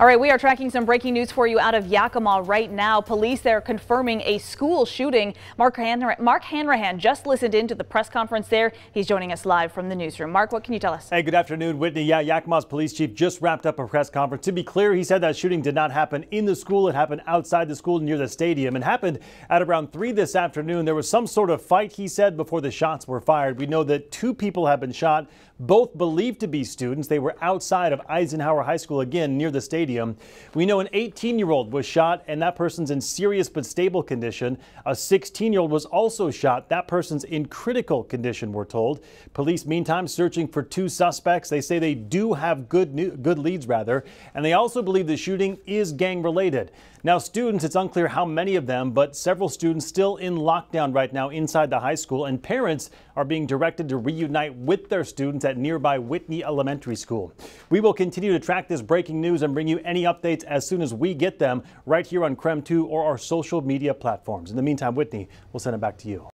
All right, we are tracking some breaking news for you out of Yakima right now. Police there confirming a school shooting. Mark, Hanra Mark Hanrahan just listened into the press conference there. He's joining us live from the newsroom. Mark, what can you tell us? Hey, good afternoon, Whitney. Yeah, Yakima's police chief just wrapped up a press conference. To be clear, he said that shooting did not happen in the school. It happened outside the school near the stadium and happened at around 3 this afternoon. There was some sort of fight, he said, before the shots were fired. We know that two people have been shot, both believed to be students. They were outside of Eisenhower High School, again, near the stadium. We know an 18 year old was shot and that person's in serious but stable condition. A 16 year old was also shot. That person's in critical condition, we're told. Police, meantime, searching for two suspects. They say they do have good, new, good leads, rather, and they also believe the shooting is gang related. Now, students, it's unclear how many of them, but several students still in lockdown right now inside the high school, and parents are being directed to reunite with their students at nearby Whitney Elementary School. We will continue to track this breaking news and bring you any updates as soon as we get them right here on KREM 2 or our social media platforms. In the meantime, Whitney, we'll send it back to you.